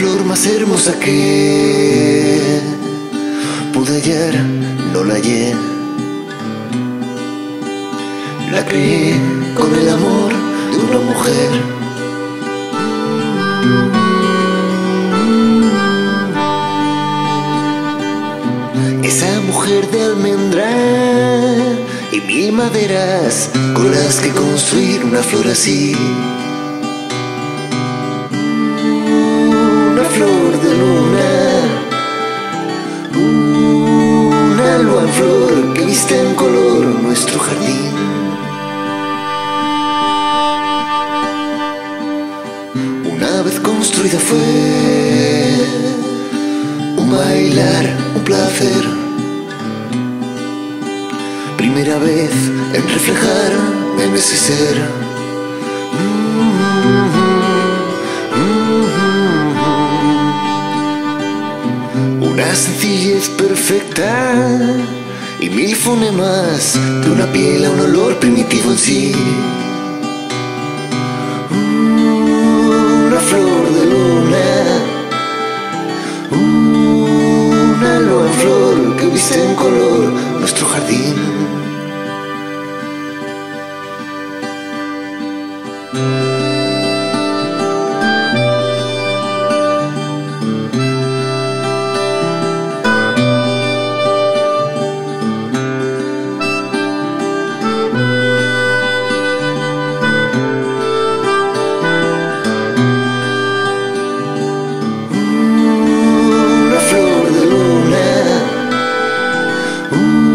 más hermosa que pude ayer, no la hallé. La creé con el amor de una mujer. Esa mujer de almendra y mil maderas con las que construir una flor así. Flor que viste en color nuestro jardín. Una vez construida fue un bailar, un placer. Primera vez en reflejar en ese ser. Una sencillez perfecta y mil fonemas de una piel a un olor primitivo en sí. Una flor de luna, una en flor que viste en color nuestro jardín. Uh.